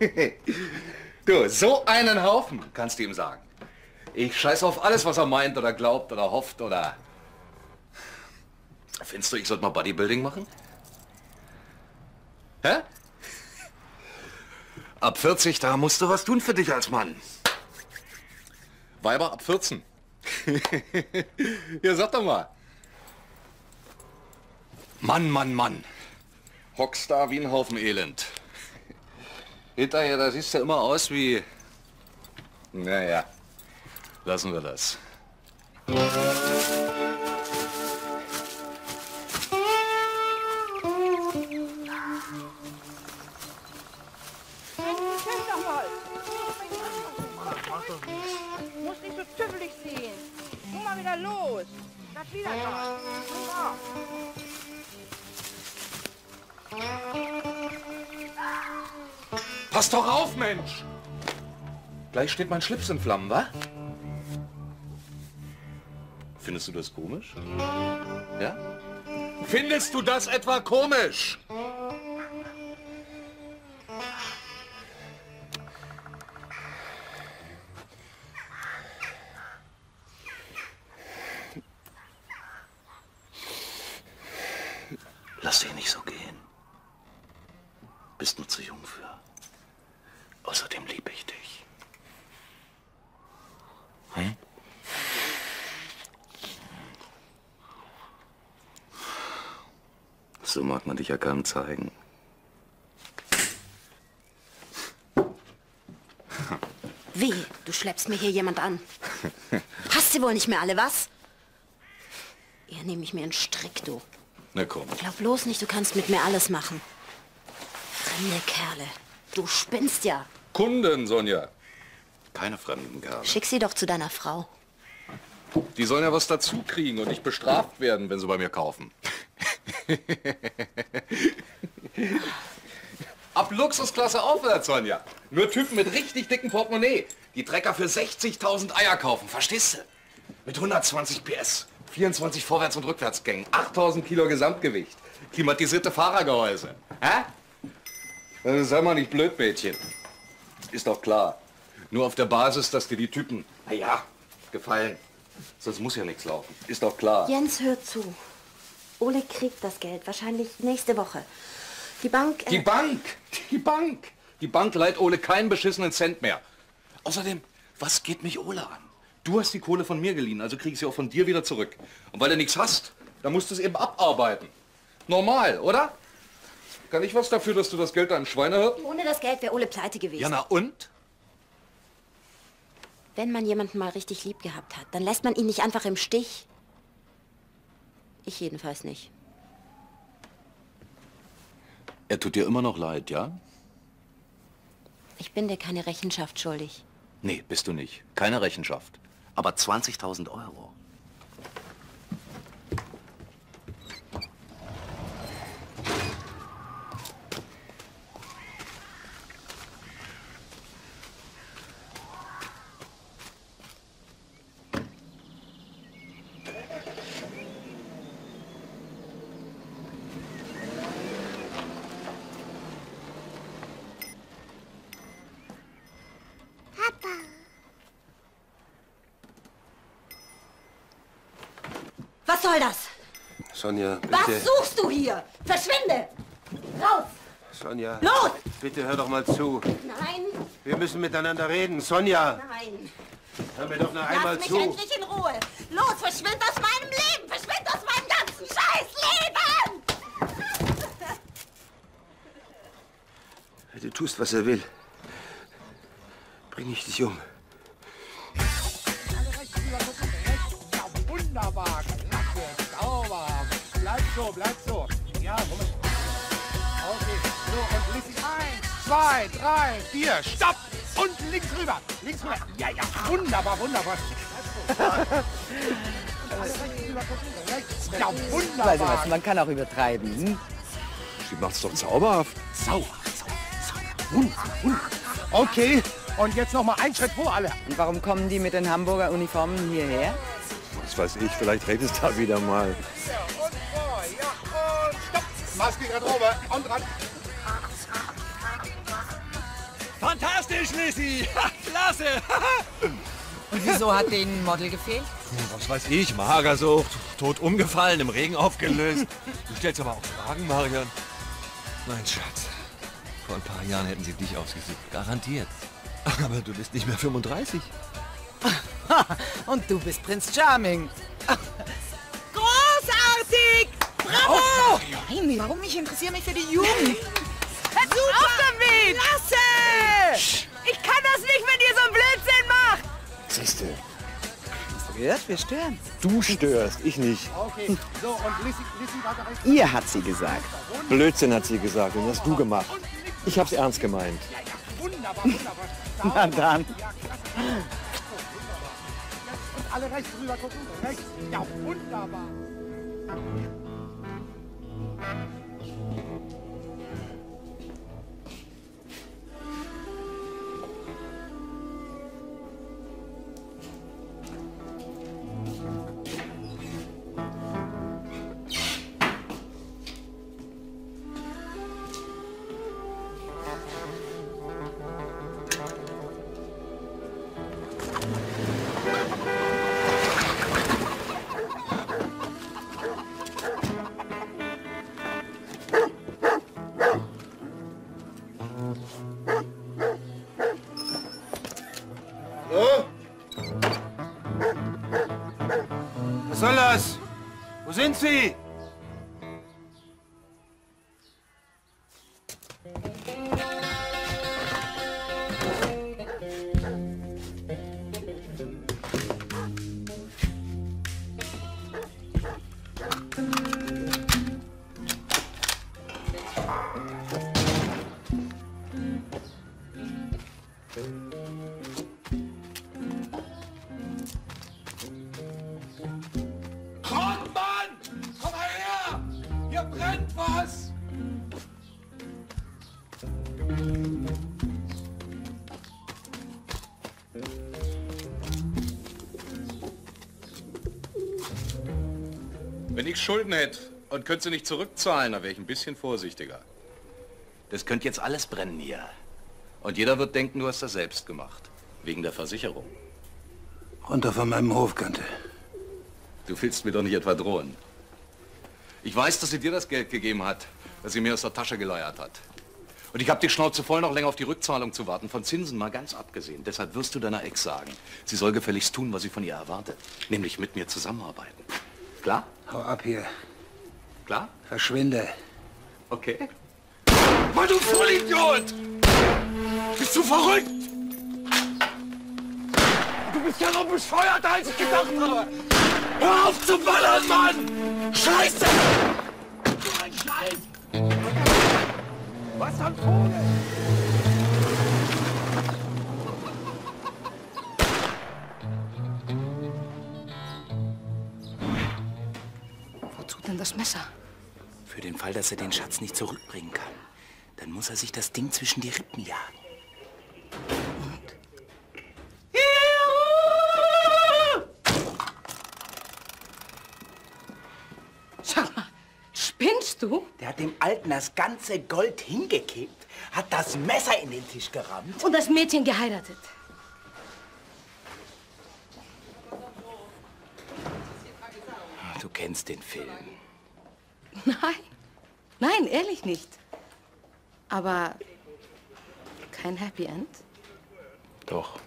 Du, so einen Haufen, kannst du ihm sagen. Ich scheiß auf alles, was er meint oder glaubt oder hofft oder... Findest du, ich sollte mal Bodybuilding machen? Hä? Ab 40, da musst du was tun für dich als Mann. Weiber ab 14. ja, sag doch mal. Mann, Mann, Mann. Hockst da wie ein Haufen Elend. Hinterher, da siehst du immer aus wie... Naja, lassen wir das. Check doch mal. Muss Pass doch auf, Mensch! Gleich steht mein Schlips in Flammen, wa? Findest du das komisch? Ja? Findest du das etwa komisch? Lass dich nicht so gehen. Bist nur zu jung für. Außerdem liebe ich dich. Hm? So mag man dich ja kaum zeigen. Wie? Du schleppst mir hier jemand an. Hast sie wohl nicht mehr alle, was? Eher nehme ich mir einen Strick, du. Na komm. Glaub bloß nicht, du kannst mit mir alles machen. Fremde Kerle. Du spinnst ja. Kunden, Sonja. Keine fremden Kerle. Schick sie doch zu deiner Frau. Die sollen ja was dazu kriegen und nicht bestraft werden, wenn sie bei mir kaufen. Ab Luxusklasse aufwärts, Sonja. Nur Typen mit richtig dicken Portemonnaie. Die Trecker für 60.000 Eier kaufen, verstehst du? Mit 120 PS, 24 Vorwärts- und Rückwärtsgängen, 8.000 Kilo Gesamtgewicht, klimatisierte Fahrergehäuse. Hä? Äh, Sei mal nicht blöd, Mädchen. Ist doch klar. Nur auf der Basis, dass dir die Typen, naja, gefallen. Sonst muss ja nichts laufen. Ist doch klar. Jens, hör zu. Ole kriegt das Geld, wahrscheinlich nächste Woche. Die Bank... äh, Die Bank! Die Bank! Die Bank leiht Ole keinen beschissenen Cent mehr. Außerdem, was geht mich Ole an? Du hast die Kohle von mir geliehen, also krieg ich sie auch von dir wieder zurück. Und weil du nichts hast, dann musst du es eben abarbeiten. Normal, oder? Kann ich was dafür, dass du das Geld an Schweinehirten? Ohne das Geld wäre Ole pleite gewesen. Ja, na und? Wenn man jemanden mal richtig lieb gehabt hat, dann lässt man ihn nicht einfach im Stich. Ich jedenfalls nicht. Er tut dir immer noch leid, ja? Ich bin dir keine Rechenschaft schuldig. Nee, bist du nicht. Keine Rechenschaft. Aber 20.000 Euro. Was soll das? Sonja, bitte. Was suchst du hier? Verschwinde! Raus! Sonja. Los! Bitte hör doch mal zu. Nein, Wir müssen miteinander reden. Sonja, nein. hör mir doch noch Lass einmal mich zu. endlich in Ruhe. Los, verschwind aus meinem Leben! Verschwind aus meinem ganzen Scheißleben! Du tust, was er will. Bring ich dich um. So, bleib so. Ja, Moment. Okay, so, und links eins, zwei, drei, vier, stopp! Und links rüber, links rüber. Ja, ja, wunderbar, wunderbar. Ja, Weißt du was, wunderbar. man kann auch übertreiben. Hm? Sie macht's doch zauberhaft. Wunderbar, wunderbar. Okay, und jetzt noch mal einen Schritt vor alle. Und warum kommen die mit den Hamburger Uniformen hierher? Was weiß ich, vielleicht redest du da wieder mal. Maske gerade drüber und dran. Fantastisch, Lissy! Klasse! Und wieso hat ein Model gefehlt? Was weiß ich, Magersucht, tot umgefallen, im Regen aufgelöst. Du stellst aber auch Fragen, Marion. Mein Schatz, vor ein paar Jahren hätten sie dich ausgesucht, garantiert. Aber du bist nicht mehr 35. Und du bist Prinz Charming. Großartig! Bravo! Nein, warum? Ich interessiere mich für die Jugend. Super! Auf damit! Lasse! Ich kann das nicht, wenn ihr so einen Blödsinn macht! Siehste, Hast du gehört? Wir stören. du störst, ich nicht. Okay, so, und weiter rechts. Ihr hat sie gesagt. Blödsinn hat sie gesagt und das hast du gemacht. Ich hab's ernst gemeint. Wunderbar, wunderbar. Na dann. Und alle rechts rüber gucken. Rechts. Ja, wunderbar. Was Wo sind Sie? Rottmann! Wenn ich Schulden hätte und könnte sie nicht zurückzahlen, dann wäre ich ein bisschen vorsichtiger. Das könnte jetzt alles brennen hier. Und jeder wird denken, du hast das selbst gemacht. Wegen der Versicherung. Runter von meinem Hofkante. Du willst mir doch nicht etwa drohen. Ich weiß, dass sie dir das Geld gegeben hat, das sie mir aus der Tasche geleiert hat. Und ich habe die Schnauze voll, noch länger auf die Rückzahlung zu warten, von Zinsen mal ganz abgesehen. Deshalb wirst du deiner Ex sagen, sie soll gefälligst tun, was sie von ihr erwartet. Nämlich mit mir zusammenarbeiten. Klar? Hau ab hier. Klar? Verschwinde. Okay. Mann, du Vollidiot! Bist du verrückt? Du bist ja noch bescheuerter, als ich gedacht habe! Hör auf zu ballern, Mann! Scheiße! Du ein Scheiß! Was ein Vogel? Das Messer? Für den Fall, dass er den Schatz nicht zurückbringen kann. Dann muss er sich das Ding zwischen die Rippen jagen. Sag mal, spinnst du? Der hat dem Alten das ganze Gold hingekippt, hat das Messer in den Tisch gerammt. Und das Mädchen geheiratet. Du kennst den Film. Nein, nein, ehrlich nicht. Aber kein Happy End? Doch.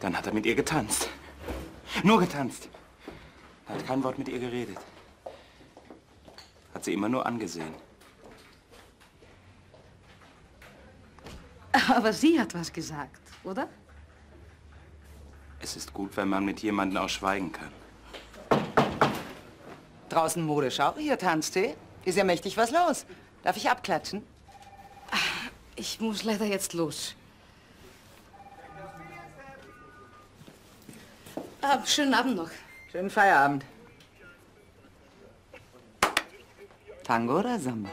Dann hat er mit ihr getanzt. Nur getanzt. Er hat kein Wort mit ihr geredet. Hat sie immer nur angesehen. Aber sie hat was gesagt, oder? Es ist gut, wenn man mit jemandem auch schweigen kann. Draußen Modeschau, hier Tanztee. Ist ja mächtig was los. Darf ich abklatschen? Ich muss leider jetzt los. Ah, schönen Abend noch. Schönen Feierabend. Tango oder Samba?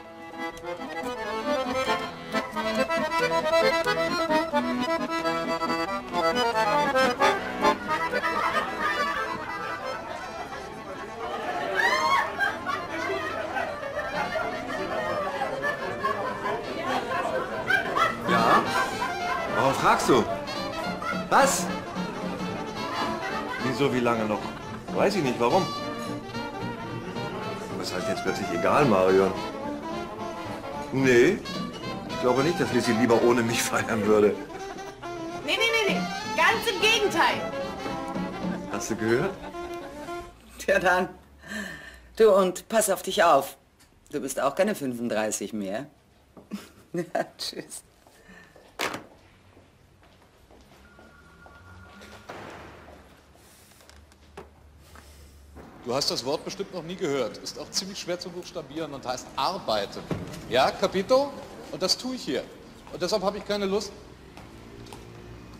Machst du? Was? Wieso, wie lange noch? Weiß ich nicht, warum. Was heißt jetzt plötzlich egal, Marion? Nee, ich glaube nicht, dass Lissy lieber ohne mich feiern würde. Nee, nee, nee, nee. Ganz im Gegenteil. Hast du gehört? Tja dann. Du, und pass auf dich auf. Du bist auch keine 35 mehr. ja, tschüss. Du hast das Wort bestimmt noch nie gehört. Ist auch ziemlich schwer zu buchstabieren und heißt arbeiten. Ja, Capito? Und das tue ich hier. Und deshalb habe ich keine Lust.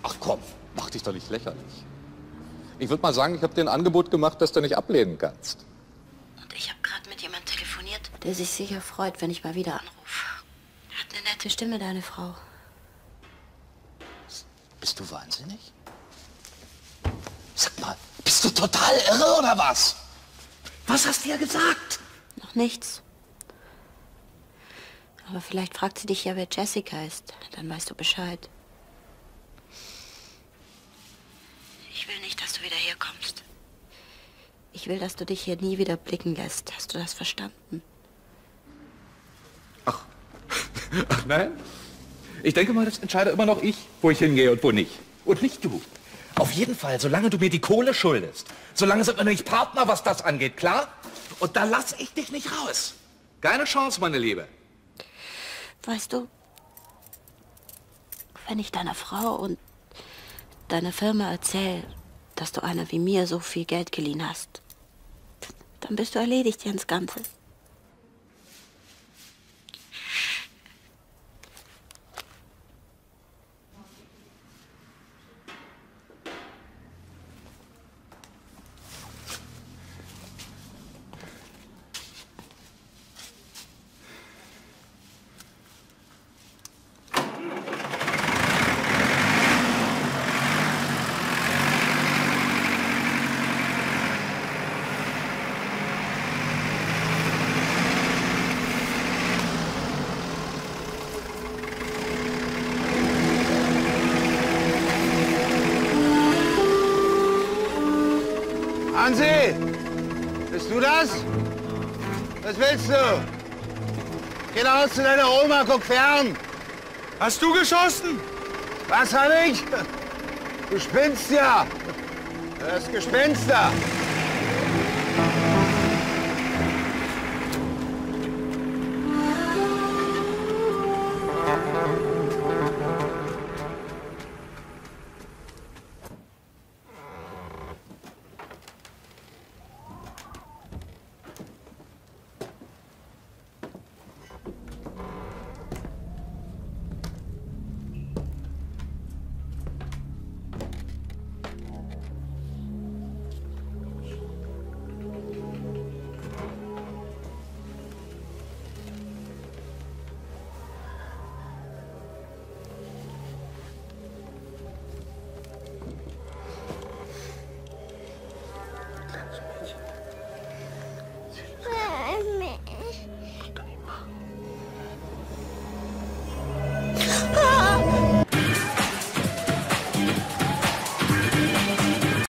Ach komm, mach dich doch nicht lächerlich. Ich würde mal sagen, ich habe dir ein Angebot gemacht, das du nicht ablehnen kannst. Und ich habe gerade mit jemandem telefoniert, der sich sicher freut, wenn ich mal wieder anrufe. Hat eine nette Stimme, deine Frau. Bist du wahnsinnig? Sag mal, bist du total irre oder was? Was hast du ihr gesagt? Noch nichts. Aber vielleicht fragt sie dich ja, wer Jessica ist. Dann weißt du Bescheid. Ich will nicht, dass du wieder herkommst. Ich will, dass du dich hier nie wieder blicken lässt. Hast du das verstanden? Ach nein? Ich denke mal, das entscheide immer noch ich, wo ich hingehe und wo nicht. Und nicht du. Auf jeden Fall, solange du mir die Kohle schuldest. Solange sind wir nicht Partner, was das angeht, klar? Und da lass ich dich nicht raus. Keine Chance, meine Liebe. Weißt du, wenn ich deiner Frau und deiner Firma erzähle, dass du einer wie mir so viel Geld geliehen hast, dann bist du erledigt, Jens Ganze. Hansi! Bist du das? Was willst du? Geh nach Hause zu deiner Oma, guck fern! Hast du geschossen? Was hab ich? Du spinnst ja! Das Gespenster!